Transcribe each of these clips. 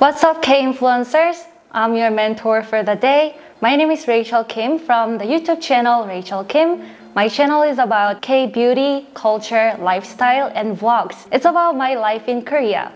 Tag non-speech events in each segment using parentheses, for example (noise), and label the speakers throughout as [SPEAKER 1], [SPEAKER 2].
[SPEAKER 1] What's up, K influencers? I'm your mentor for the day. My name is Rachel Kim from the YouTube channel Rachel Kim. My channel is about K beauty, culture, lifestyle, and vlogs. It's about my life in Korea.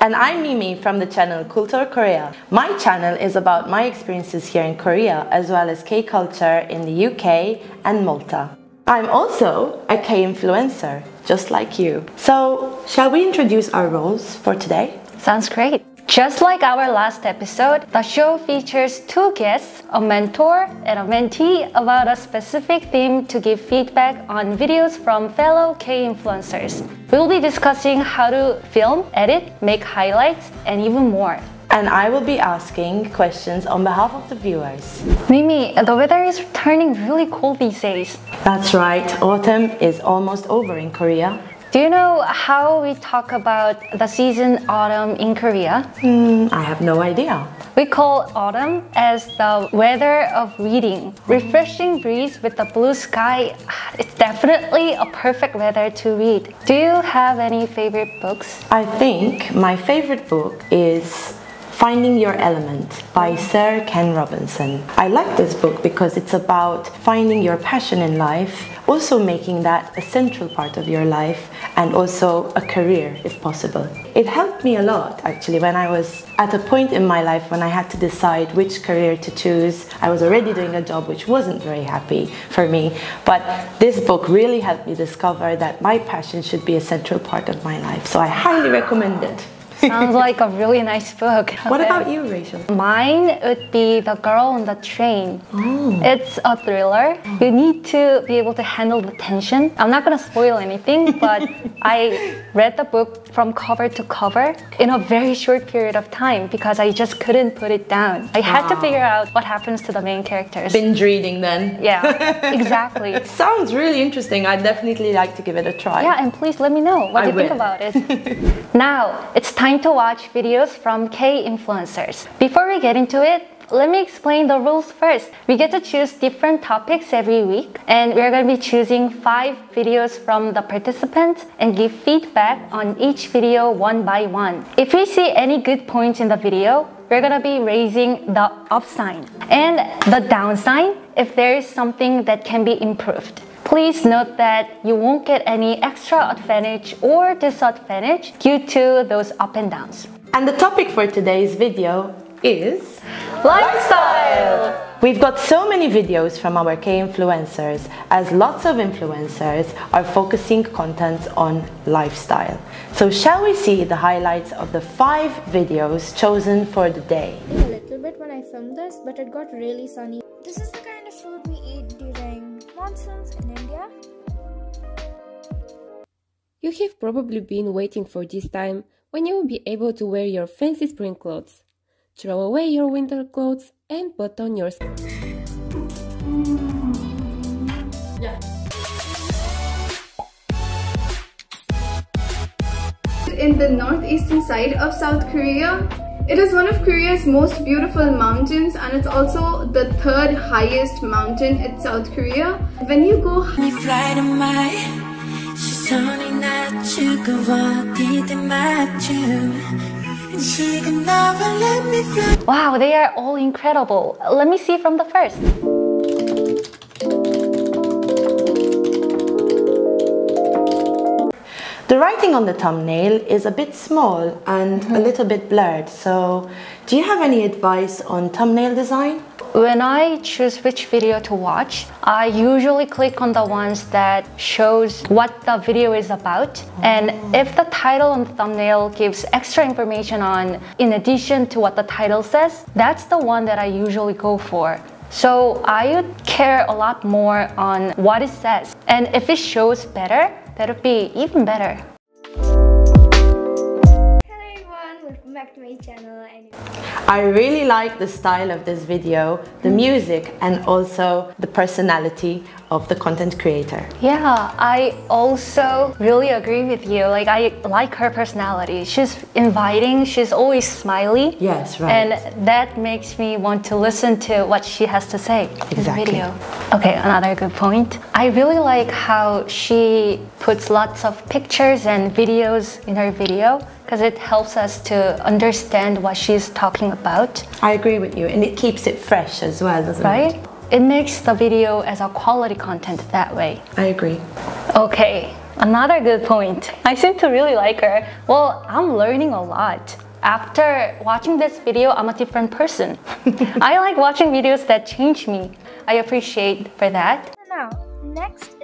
[SPEAKER 2] And I'm Mimi from the channel Kultur Korea. My channel is about my experiences here in Korea as well as K culture in the UK and Malta. I'm also a K influencer, just like you. So, shall we introduce our roles for today?
[SPEAKER 1] Sounds great. Just like our last episode, the show features two guests, a mentor and a mentee about a specific theme to give feedback on videos from fellow K influencers. We'll be discussing how to film, edit, make highlights, and even more.
[SPEAKER 2] And I will be asking questions on behalf of the viewers.
[SPEAKER 1] Mimi, the weather is turning really cold these days.
[SPEAKER 2] That's right, autumn is almost over in Korea.
[SPEAKER 1] Do you know how we talk about the season autumn in Korea?
[SPEAKER 2] Hmm, I have no idea.
[SPEAKER 1] We call autumn as the weather of reading. Refreshing breeze with the blue sky. It's definitely a perfect weather to read. Do you have any favorite books?
[SPEAKER 2] I think my favorite book is Finding Your Element by Sir Ken Robinson. I like this book because it's about finding your passion in life, also making that a central part of your life, and also a career if possible. It helped me a lot actually when I was at a point in my life when I had to decide which career to choose. I was already doing a job which wasn't very happy for me, but this book really helped me discover that my passion should be a central part of my life. So I highly recommend it.
[SPEAKER 1] Sounds like a really nice book.
[SPEAKER 2] What about you, Rachel?
[SPEAKER 1] Mine would be The Girl on the Train. Oh. It's a thriller. You need to be able to handle the tension. I'm not gonna spoil anything, but (laughs) I read the book from cover to cover in a very short period of time because I just couldn't put it down. I had to ah. figure out what happens to the main characters.
[SPEAKER 2] Binge reading then.
[SPEAKER 1] Yeah, (laughs) exactly.
[SPEAKER 2] It sounds really interesting. I'd definitely like to give it a try.
[SPEAKER 1] Yeah, and please let me know what
[SPEAKER 2] I
[SPEAKER 1] you think about it. (laughs) now, it's time to watch videos from K influencers. Before we get into it, let me explain the rules first. We get to choose different topics every week, and we're going to be choosing five videos from the participants and give feedback on each video one by one. If we see any good points in the video, we're going to be raising the up sign and the down sign if there is something that can be improved. Please note that you won't get any extra advantage or disadvantage due to those up and downs.
[SPEAKER 2] And the topic for today's video is
[SPEAKER 1] Lifestyle!
[SPEAKER 2] We've got so many videos from our K influencers as lots of influencers are focusing content on lifestyle. So shall we see the highlights of the five videos chosen for the day?
[SPEAKER 3] a little bit when I filmed this, but it got really sunny. This is the kind of food we eat during monsoons in India.
[SPEAKER 4] You have probably been waiting for this time when you will be able to wear your fancy spring clothes. Throw away your winter clothes and put on your
[SPEAKER 5] in the northeastern side of South Korea. It is one of Korea's most beautiful mountains and it's also the third highest mountain in South Korea. When you go
[SPEAKER 1] Wow, they are all incredible. Let me see from the first.
[SPEAKER 2] The writing on the thumbnail is a bit small and mm -hmm. a mm-hmm. little bit blurred. So, do you have any advice on thumbnail design?
[SPEAKER 1] When I choose which video to watch, I usually click on the ones that shows what the video is about. And if the title and thumbnail gives extra information on in addition to what the title says, that's the one that I usually go for. So I would care a lot more on what it says. And if it shows better, that would be even better.
[SPEAKER 3] Welcome back to my channel. Anyway.
[SPEAKER 2] I really like the style of this video, the music, and also the personality of the content creator.
[SPEAKER 1] Yeah, I also really agree with you. Like, I like her personality. She's inviting, she's always smiley.
[SPEAKER 2] Yes, right.
[SPEAKER 1] And that makes me want to listen to what she has to say in the video. Okay, another good point. I really like how she puts lots of pictures and videos in her video because it helps us to understand what she's talking about,
[SPEAKER 2] I agree with you, and it keeps it fresh as well, doesn't it?
[SPEAKER 1] right?
[SPEAKER 2] it?
[SPEAKER 1] It makes the video as a quality content that way.
[SPEAKER 2] I agree.
[SPEAKER 1] Okay, another good point. I seem to really like her. Well, I'm learning a lot. After watching this video, I'm a different person. (laughs) I like watching videos that change me. I appreciate for that.
[SPEAKER 3] Now, next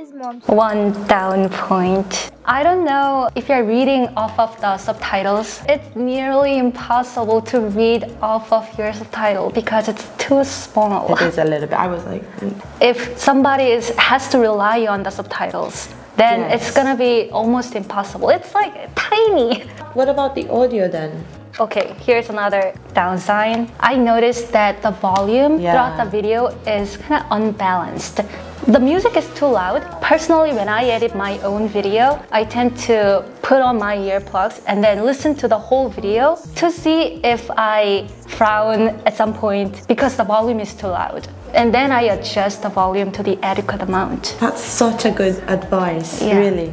[SPEAKER 1] One down point. I don't know if you're reading off of the subtitles. It's nearly impossible to read off of your subtitle because it's too small.
[SPEAKER 2] It is a little bit. I was like, mm,
[SPEAKER 1] If somebody is has to rely on the subtitles, then
[SPEAKER 2] Yes.
[SPEAKER 1] it's gonna be almost impossible. It's like tiny.
[SPEAKER 2] what about the audio then?
[SPEAKER 1] Okay, here's another downside. I noticed that the volume
[SPEAKER 2] Yeah.
[SPEAKER 1] throughout the video is kind of unbalanced. The music is too loud. Personally, when I edit my own video, I tend to put on my earplugs and then listen to the whole video to see if I frown at some point because the volume is too loud. And then I adjust the volume to the adequate amount.
[SPEAKER 2] That's such a good advice,
[SPEAKER 1] Yeah.
[SPEAKER 2] really.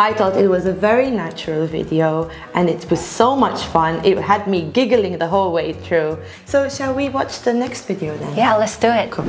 [SPEAKER 2] I thought it was a very natural video and it was so much fun. It had me giggling the whole way through. So, shall we watch the next video then?
[SPEAKER 1] Yeah, let's do it.
[SPEAKER 2] Cool.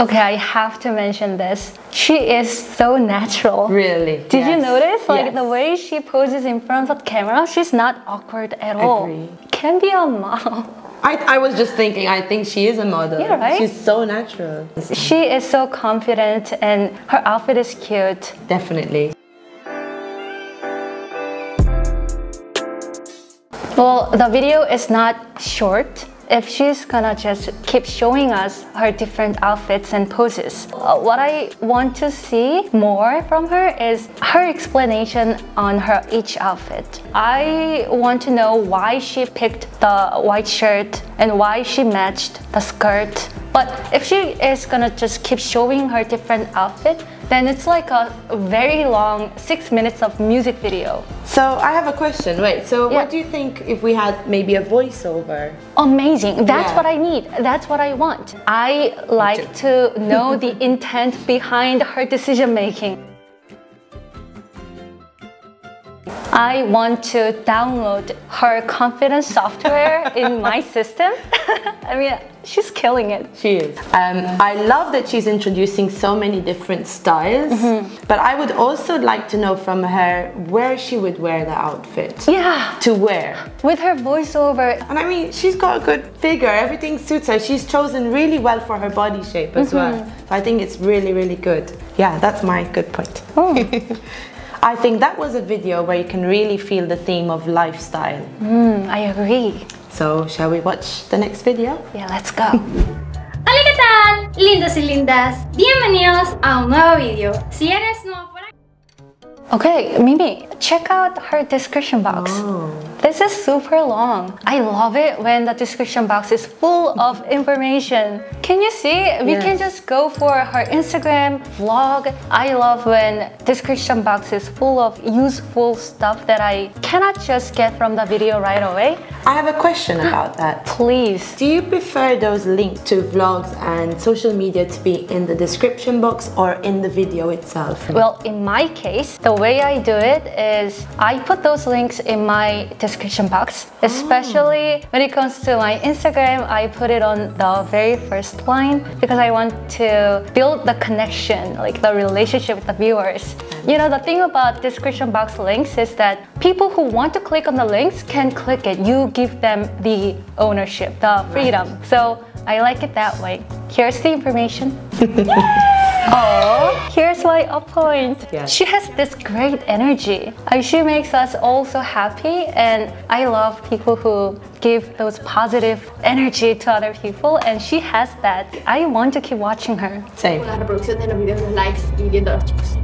[SPEAKER 1] Okay, I have to mention this. She is so natural.
[SPEAKER 2] Really?
[SPEAKER 1] Did you notice? Like
[SPEAKER 2] Yes.
[SPEAKER 1] the way she poses in front of the camera, she's not awkward at all.
[SPEAKER 2] Agree.
[SPEAKER 1] Can be a model.
[SPEAKER 2] I, I was just thinking, I think she is a model.
[SPEAKER 1] Yeah, right?
[SPEAKER 2] She's so natural.
[SPEAKER 1] She is so confident and her outfit is cute.
[SPEAKER 2] Definitely.
[SPEAKER 1] Well, the video is not short. If she's gonna just keep showing us her different outfits and poses. Uh, what I want to see more from her is her explanation on her each outfit. I want to know why she picked the white shirt and why she matched the skirt. But if she is gonna just keep showing her different outfit, then it's like a very long six minutes of music video.
[SPEAKER 2] So, I have a question. Wait, so
[SPEAKER 1] Yeah.
[SPEAKER 2] what do you think if we had maybe a voiceover?
[SPEAKER 1] Amazing. That's
[SPEAKER 2] Yeah.
[SPEAKER 1] what I need. That's what I want. I like to know the (laughs) intent behind her decision making. I want to download her confidence software (laughs) in my system. (laughs) I mean, she's killing it.
[SPEAKER 2] She is. Um, I love that she's introducing so many different styles,
[SPEAKER 1] Mm-hmm.
[SPEAKER 2] but I would also like to know from her where she would wear the outfit
[SPEAKER 1] Yeah,
[SPEAKER 2] to wear.
[SPEAKER 1] with her voiceover,
[SPEAKER 2] And I mean, she's got a good figure, everything suits her. She's chosen really well for her body shape as well.
[SPEAKER 1] Mm-hmm.
[SPEAKER 2] So I think it's really, really good. Yeah, that's my good point.
[SPEAKER 1] Oh. (laughs)
[SPEAKER 2] I think that was a video where you can really feel the theme of lifestyle.
[SPEAKER 1] mm, I agree.
[SPEAKER 2] So, shall we watch the next video?
[SPEAKER 1] Yeah, let's go. (laughs)
[SPEAKER 6] Hola, ¿qué tal? Lindos y lindas, bienvenidos a un nuevo video. Si eres nuevo por aquí,
[SPEAKER 1] Okay, Mimi, check out her description box. This is super long. I love it when the description box is full of information. Can you see? We can just go for her Instagram vlog. I love when description box is full of useful stuff that I cannot just get from the video right away.
[SPEAKER 2] I have a question about (gasps) that.
[SPEAKER 1] Please.
[SPEAKER 2] Do you prefer those links to vlogs and social media to be in the description box or in the video itself?
[SPEAKER 1] Well, in my case, the way I do it is I put those links in my description box, especially when it comes to my Instagram. I put it on the very first line because I want to build the connection, like the relationship with the viewers. You know, the thing about description box links is that people who want to click on the links can click it. You give them the ownership, the freedom. So I like it that way. Here's the information. (laughs) Oh, here's my up point.
[SPEAKER 2] Yes.
[SPEAKER 1] She has this great energy. She makes us all so happy, and I love people who give those positive energy to other people, and she has that. I want to keep watching her.
[SPEAKER 2] Same.
[SPEAKER 6] la reproducción de los videos, los likes y viendo a los chicos.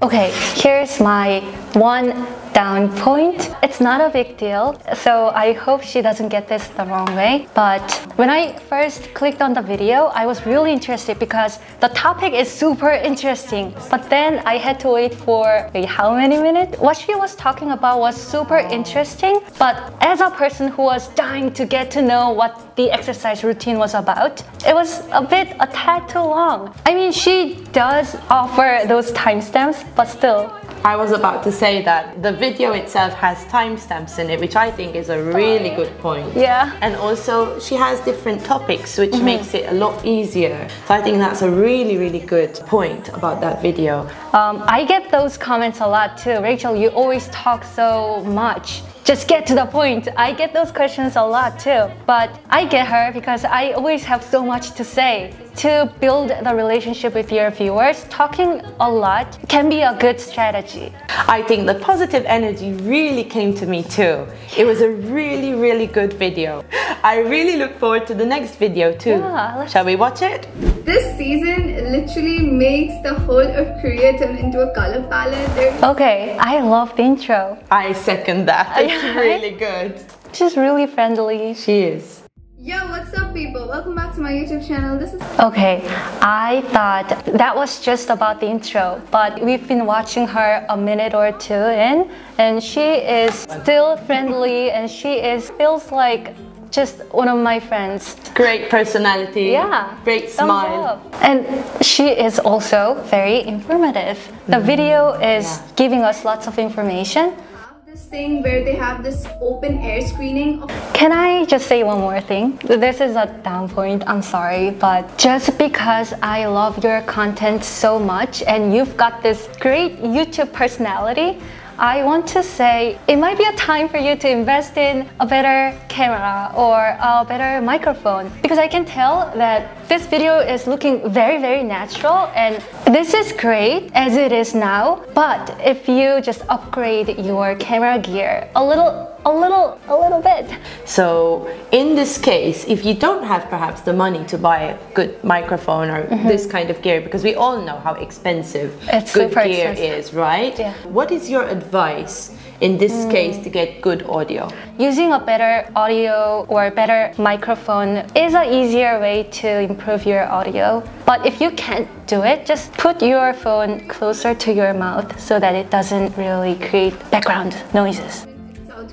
[SPEAKER 1] Okay, here's my one down point. It's not a big deal, so I hope she doesn't get this the wrong way. But when I first clicked on the video, I was really interested because the topic is super interesting. But then I had to wait for wait, how many minutes? What she was talking about was super interesting, but as a person who was dying to get to know what the exercise routine was about, it was a bit a tad too long. I mean, she does offer those timestamps, but still,
[SPEAKER 2] I was about to say that the video itself has timestamps in it, which I think is a really good point.
[SPEAKER 1] Yeah.
[SPEAKER 2] And also, she has different topics, which makes it a lot easier. So I think that's a really, really good point about that video.
[SPEAKER 1] Um, I get those comments a lot too. Rachel, you always talk so much. Just get to the point. I get those questions a lot too. But I get her because I always have so much to say. To build the relationship with your viewers, talking a lot can be a good strategy.
[SPEAKER 2] I think the positive energy really came to me too. It was a really, really good video. I really look forward to the next video too.
[SPEAKER 1] Yeah,
[SPEAKER 2] Shall we watch it?
[SPEAKER 5] This season literally makes the whole of Korea turn into a color palette. There's
[SPEAKER 1] Okay, I love the intro.
[SPEAKER 2] I second that. (laughs) It's really good.
[SPEAKER 1] She's really friendly.
[SPEAKER 2] She is.
[SPEAKER 5] Yo, what's up people? Welcome back to my YouTube channel. This is
[SPEAKER 1] Okay, I thought that was just about the intro, but we've been watching her a minute or two in, and she is still friendly, and she is feels like just one of my friends.
[SPEAKER 2] Great personality.
[SPEAKER 1] Yeah,
[SPEAKER 2] Great smile.
[SPEAKER 1] And she is also very informative. The mm-hmm. video is
[SPEAKER 2] Yeah.
[SPEAKER 1] giving us lots of information.
[SPEAKER 5] have this thing where they have this open air screening of
[SPEAKER 1] Can I just say one more thing? This is a down point, I'm sorry, but just because I love your content so much and you've got this great YouTube personality, I want to say it might be a time for you to invest in a better camera or a better microphone because I can tell that this video is looking very, very natural and this is great as it is now. But if you just upgrade your camera gear a little, a little, a little bit,
[SPEAKER 2] So in this case, if you don't have perhaps the money to buy a good microphone or this kind of gear, because we all know how expensive.
[SPEAKER 1] It's
[SPEAKER 2] good gear
[SPEAKER 1] expensive.
[SPEAKER 2] is, right?
[SPEAKER 1] Yeah.
[SPEAKER 2] What is your advice in this
[SPEAKER 1] Mm.
[SPEAKER 2] case to get good audio?
[SPEAKER 1] using a better audio or better microphone is an easier way to improve your audio. But if you can't do it, just put your phone closer to your mouth so that it doesn't really create background noises.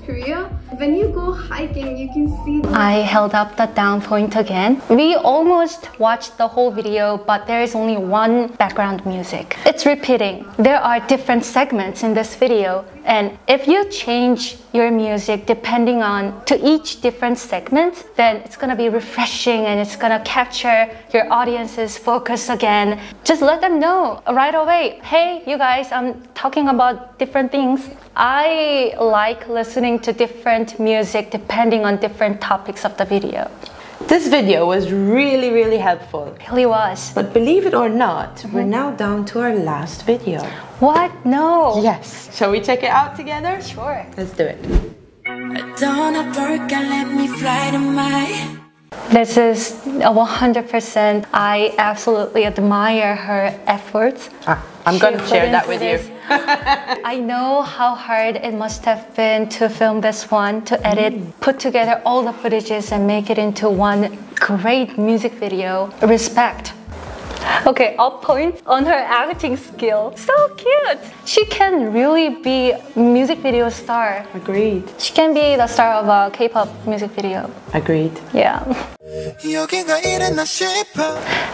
[SPEAKER 5] Korea. When you go hiking, you can see
[SPEAKER 1] I held up the down point again. We almost watched the whole video, but there is only one background music. It's repeating. There are different segments in this video, and if you change your music depending on to each different segment, then it's gonna be refreshing and it's gonna capture your audience's focus again. Just let them know right away. Hey, you guys, I'm talking about different things. I like listening to different music depending on different topics of the video.
[SPEAKER 2] This video was really, really helpful.
[SPEAKER 1] Really was.
[SPEAKER 2] But believe it or not,
[SPEAKER 1] Mm-hmm.
[SPEAKER 2] we're now down to our last video.
[SPEAKER 1] What? No.
[SPEAKER 2] Yes. Shall we check it out together?
[SPEAKER 1] Sure.
[SPEAKER 2] Let's do it.
[SPEAKER 7] Don't work and let me fly to my
[SPEAKER 1] This is a 100%. I absolutely admire her efforts.
[SPEAKER 2] Ah, I'm
[SPEAKER 1] She
[SPEAKER 2] gonna share that with you. (laughs)
[SPEAKER 1] I know how hard it must have been to film this one, to edit, mm. put together all the footages and make it into one great music video. Respect. Okay, up point on her acting skill. So cute! She can really be music video star.
[SPEAKER 2] Agreed.
[SPEAKER 1] She can be the star of a K-pop music video.
[SPEAKER 2] Agreed.
[SPEAKER 1] Yeah.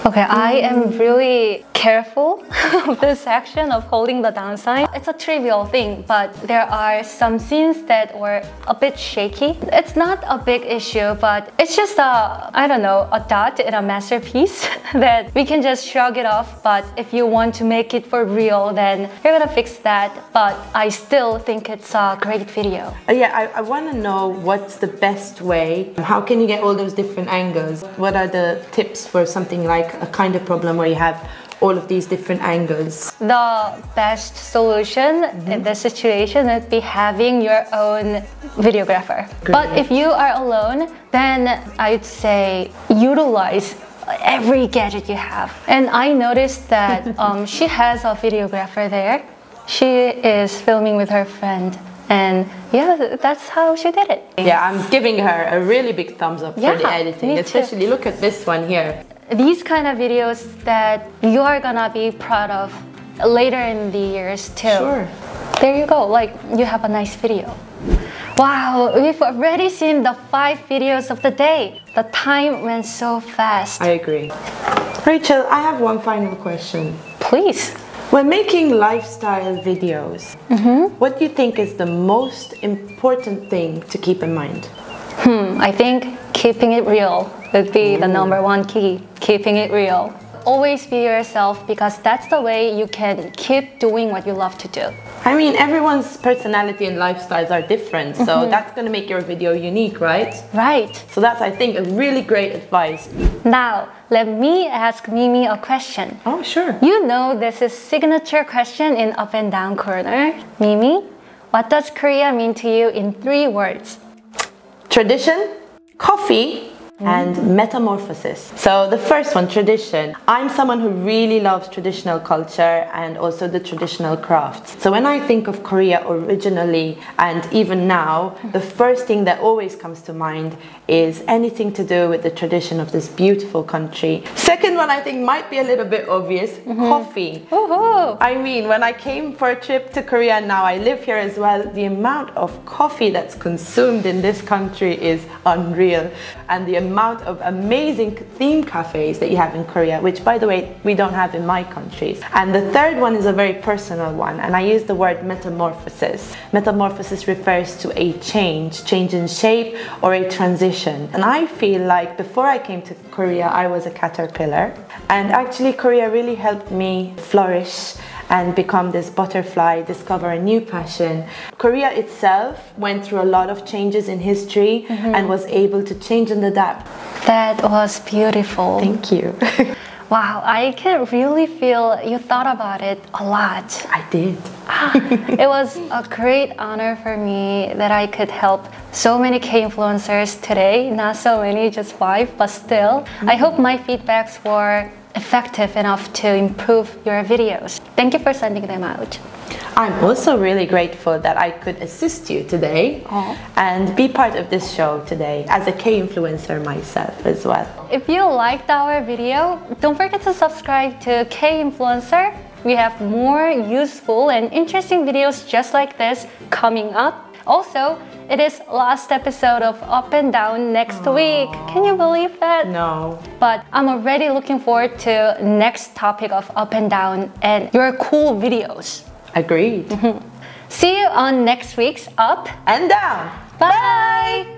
[SPEAKER 1] Okay, I am really careful (laughs) of this section of holding the down sign. It's a trivial thing, but there are some scenes that were a bit shaky. It's not a big issue, but it's just a, I don't know, a dot in a masterpiece (laughs) that we can just shrug it off. But if you want to make it for real, then you're gonna fix that. But I still think it's a great video.
[SPEAKER 2] Uh, yeah, I, I want to know what's the best way. How can you get all those different angles? What are the tips for something like a kind of problem where you have all of these different angles?
[SPEAKER 1] The best solution in this situation would be having your own videographer. But if you are alone, then I'd say utilize every gadget you have. And I noticed that (laughs) um, she has a videographer there. She is filming with her friend. And yeah, that's how she did it.
[SPEAKER 2] Yeah, I'm giving her a really big thumbs up
[SPEAKER 1] Yeah,
[SPEAKER 2] for the editing.
[SPEAKER 1] me too.
[SPEAKER 2] Especially look at this one here.
[SPEAKER 1] These kind of videos that you are gonna be proud of later in the years too.
[SPEAKER 2] Sure.
[SPEAKER 1] There you go, like you have a nice video. Wow, we've already seen the five videos of the day. The time went so fast.
[SPEAKER 2] I agree. Rachel, I have one final question.
[SPEAKER 1] Please.
[SPEAKER 2] When making lifestyle videos,
[SPEAKER 1] Mm-hmm.
[SPEAKER 2] what do you think is the most important thing to keep in mind?
[SPEAKER 1] Hmm, I think keeping it real would be the number one key. Keeping it real. Always be yourself because that's the way you can keep doing what you love to do.
[SPEAKER 2] I mean, everyone's personality and lifestyles are different, so
[SPEAKER 1] Mm-hmm.
[SPEAKER 2] that's gonna make your video unique, right?
[SPEAKER 1] Right.
[SPEAKER 2] So that's, I think, a really great advice.
[SPEAKER 1] Now, let me ask Mimi a question.
[SPEAKER 2] Oh, sure.
[SPEAKER 1] You know this is signature question in Up and Down Corner. Mimi, what does Korea mean to you in three words?
[SPEAKER 2] Tradition, coffee, and mm. metamorphosis. So the first one, tradition. I'm someone who really loves traditional culture and also the traditional crafts. So when I think of Korea originally and even now, the first thing that always comes to mind is anything to do with the tradition of this beautiful country. Second one I think might be a little bit obvious, mm-hmm.
[SPEAKER 1] coffee.
[SPEAKER 2] I mean, when I came for a trip to Korea and now I live here as well, the amount of coffee that's consumed in this country is unreal. And the amount of amazing theme cafes that you have in Korea, which by the way, we don't have in my countries. And the third one is a very personal one, and I use the word metamorphosis. Metamorphosis refers to a change, change in shape or a transition. And I feel like before I came to Korea, I was a caterpillar. And actually, Korea really helped me flourish and become this butterfly, discover a new passion. Korea itself went through a lot of changes in history mm-hmm. and was able to change and adapt.
[SPEAKER 1] That was beautiful.
[SPEAKER 2] Thank you. (laughs)
[SPEAKER 1] Wow, I can really feel you thought about it a lot.
[SPEAKER 2] I did. (laughs)
[SPEAKER 1] it was a great honor for me that I could help so many K influencers today. Not so many, just five, but still. I mm-hmm. hope my feedbacks were effective enough to improve your videos. Thank you for sending them out.
[SPEAKER 2] I'm also really grateful that I could assist you today
[SPEAKER 1] Aw.
[SPEAKER 2] and be part of this show today as a K influencer myself as well.
[SPEAKER 1] If you liked our video, don't forget to subscribe to K Influencer. We have more useful and interesting videos just like this coming up. Also, it is last episode of Up and Down next week. Can you believe that?
[SPEAKER 2] No.
[SPEAKER 1] But I'm already looking forward to next topic of Up and Down and your cool videos.
[SPEAKER 2] Agreed. (laughs)
[SPEAKER 1] See you on next week's Up.
[SPEAKER 2] and down.
[SPEAKER 1] Bye.